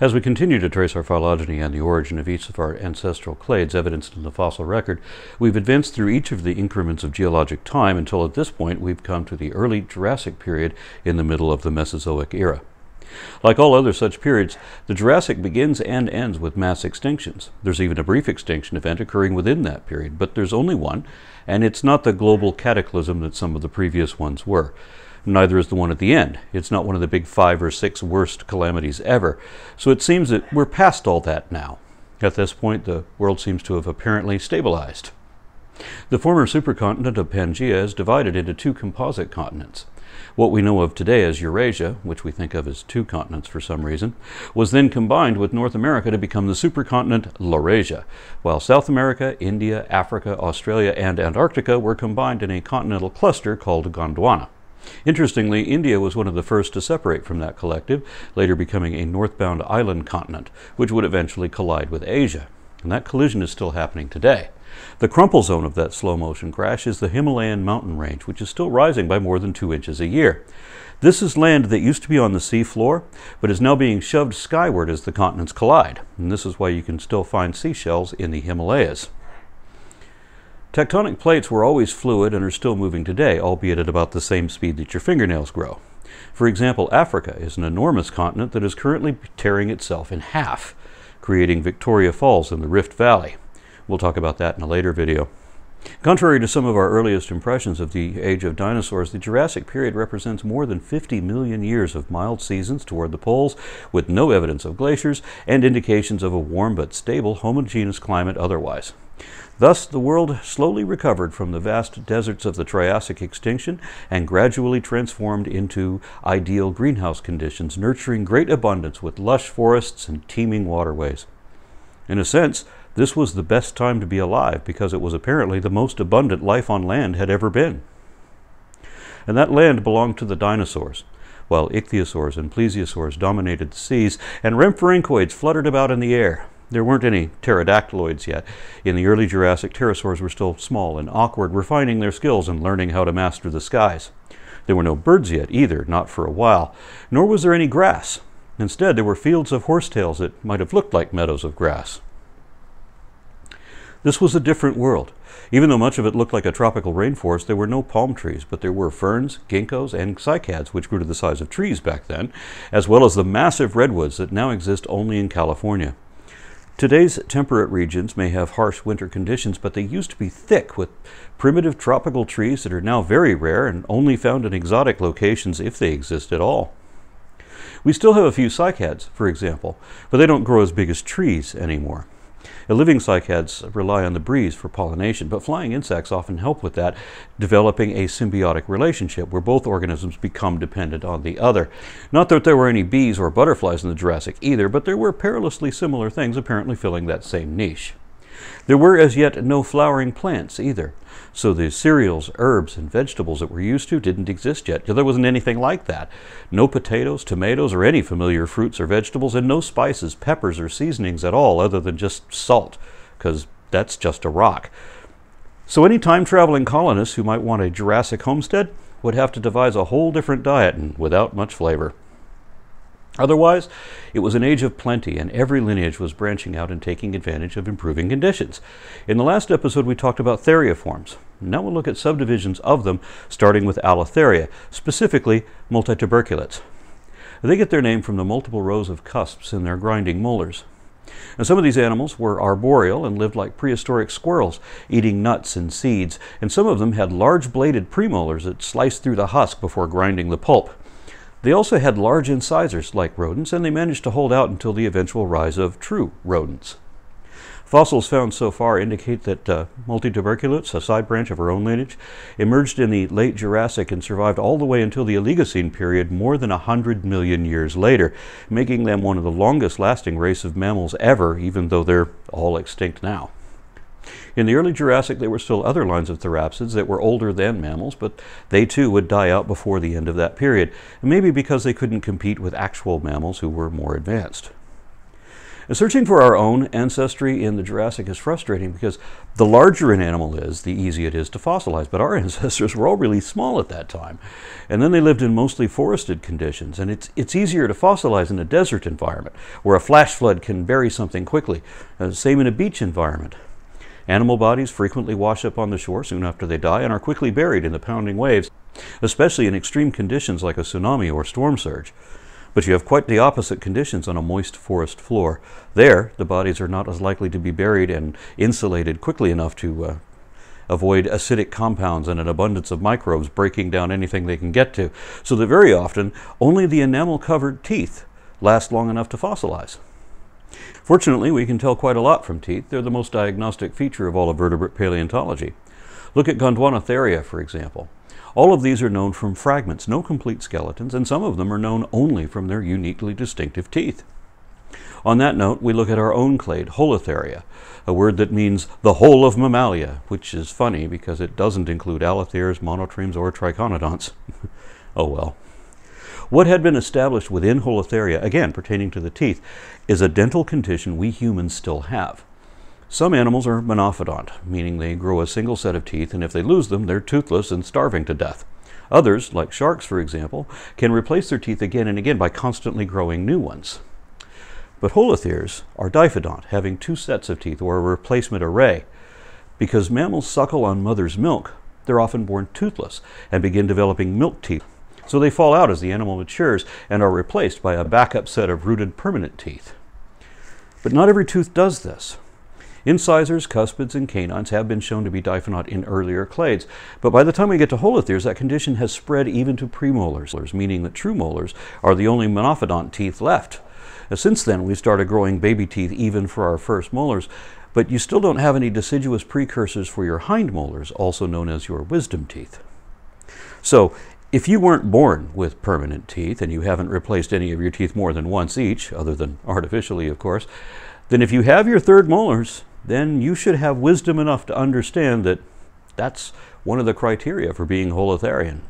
As we continue to trace our phylogeny and the origin of each of our ancestral clades evidenced in the fossil record, we've advanced through each of the increments of geologic time until at this point we've come to the early Jurassic period in the middle of the Mesozoic era. Like all other such periods, the Jurassic begins and ends with mass extinctions. There's even a brief extinction event occurring within that period, but there's only one, and it's not the global cataclysm that some of the previous ones were. Neither is the one at the end. It's not one of the big five or six worst calamities ever. So it seems that we're past all that now. At this point, the world seems to have apparently stabilized. The former supercontinent of Pangaea is divided into two composite continents. What we know of today as Eurasia, which we think of as two continents for some reason, was then combined with North America to become the supercontinent Laurasia, while South America, India, Africa, Australia, and Antarctica were combined in a continental cluster called Gondwana. Interestingly, India was one of the first to separate from that collective, later becoming a northbound island continent, which would eventually collide with Asia. And that collision is still happening today. The crumple zone of that slow motion crash is the Himalayan mountain range, which is still rising by more than two inches a year. This is land that used to be on the seafloor, but is now being shoved skyward as the continents collide. And this is why you can still find seashells in the Himalayas. Tectonic plates were always fluid and are still moving today, albeit at about the same speed that your fingernails grow. For example, Africa is an enormous continent that is currently tearing itself in half, creating Victoria Falls in the Rift Valley. We'll talk about that in a later video. Contrary to some of our earliest impressions of the age of dinosaurs, the Jurassic period represents more than 50 million years of mild seasons toward the poles, with no evidence of glaciers and indications of a warm but stable homogeneous climate otherwise. Thus, the world slowly recovered from the vast deserts of the Triassic extinction and gradually transformed into ideal greenhouse conditions, nurturing great abundance with lush forests and teeming waterways. In a sense, this was the best time to be alive because it was apparently the most abundant life on land had ever been. And that land belonged to the dinosaurs, while ichthyosaurs and plesiosaurs dominated the seas and rhamphorhynchoids fluttered about in the air. There weren't any pterodactyloids yet. In the early Jurassic, pterosaurs were still small and awkward, refining their skills and learning how to master the skies. There were no birds yet either, not for a while, nor was there any grass. Instead, there were fields of horsetails that might have looked like meadows of grass. This was a different world. Even though much of it looked like a tropical rainforest, there were no palm trees, but there were ferns, ginkgos, and cycads, which grew to the size of trees back then, as well as the massive redwoods that now exist only in California. Today's temperate regions may have harsh winter conditions, but they used to be thick with primitive tropical trees that are now very rare and only found in exotic locations if they exist at all. We still have a few cycads, for example, but they don't grow as big as trees anymore. Living cycads rely on the breeze for pollination, but flying insects often help with that, developing a symbiotic relationship where both organisms become dependent on the other. Not that there were any bees or butterflies in the Jurassic either, but there were perilously similar things apparently filling that same niche. There were as yet no flowering plants either. So the cereals, herbs, and vegetables that we're used to didn't exist yet. There wasn't anything like that. No potatoes, tomatoes, or any familiar fruits or vegetables, and no spices, peppers, or seasonings at all other than just salt, because that's just a rock. So any time-traveling colonists who might want a Jurassic homestead would have to devise a whole different diet and without much flavor. Otherwise, it was an age of plenty, and every lineage was branching out and taking advantage of improving conditions. In the last episode, we talked about theriiforms. Now we'll look at subdivisions of them, starting with Allotheria, specifically multituberculates. They get their name from the multiple rows of cusps in their grinding molars. Some of these animals were arboreal and lived like prehistoric squirrels, eating nuts and seeds, and some of them had large bladed premolars that sliced through the husk before grinding the pulp. They also had large incisors like rodents, and they managed to hold out until the eventual rise of true rodents. Fossils found so far indicate that uh, multituberculates, a side branch of our own lineage, emerged in the late Jurassic and survived all the way until the Oligocene period more than 100 million years later, making them one of the longest lasting race of mammals ever, even though they're all extinct now. In the early Jurassic, there were still other lines of therapsids that were older than mammals, but they too would die out before the end of that period, maybe because they couldn't compete with actual mammals who were more advanced. searching for our own ancestry in the Jurassic is frustrating because the larger an animal is, the easier it is to fossilize. But our ancestors were all really small at that time. And then they lived in mostly forested conditions. And it's, it's easier to fossilize in a desert environment where a flash flood can bury something quickly. Uh, same in a beach environment. Animal bodies frequently wash up on the shore soon after they die and are quickly buried in the pounding waves, especially in extreme conditions like a tsunami or storm surge. But you have quite the opposite conditions on a moist forest floor. There, the bodies are not as likely to be buried and insulated quickly enough to uh, avoid acidic compounds and an abundance of microbes breaking down anything they can get to. So that very often, only the enamel covered teeth last long enough to fossilize. Fortunately, we can tell quite a lot from teeth. They're the most diagnostic feature of all of vertebrate paleontology. Look at Gondwanatheria, for example. All of these are known from fragments, no complete skeletons, and some of them are known only from their uniquely distinctive teeth. On that note, we look at our own clade, Holotheria, a word that means the whole of mammalia, which is funny because it doesn't include allotheres, monotremes, or triconodonts. oh well. What had been established within Holotheria, again pertaining to the teeth, is a dental condition we humans still have. Some animals are monophodont, meaning they grow a single set of teeth, and if they lose them, they're toothless and starving to death. Others, like sharks for example, can replace their teeth again and again by constantly growing new ones. But holotheres are diphodont, having two sets of teeth or a replacement array. Because mammals suckle on mother's milk, they're often born toothless and begin developing milk teeth. So they fall out as the animal matures and are replaced by a backup set of rooted permanent teeth. But not every tooth does this. Incisors, cuspids, and canines have been shown to be diphodont in earlier clades, but by the time we get to holotheres, that condition has spread even to premolars, meaning that true molars are the only monophodont teeth left. Since then, we started growing baby teeth even for our first molars, but you still don't have any deciduous precursors for your hind molars, also known as your wisdom teeth. So, if you weren't born with permanent teeth and you haven't replaced any of your teeth more than once each, other than artificially, of course, then if you have your third molars, then you should have wisdom enough to understand that that's one of the criteria for being holotherian.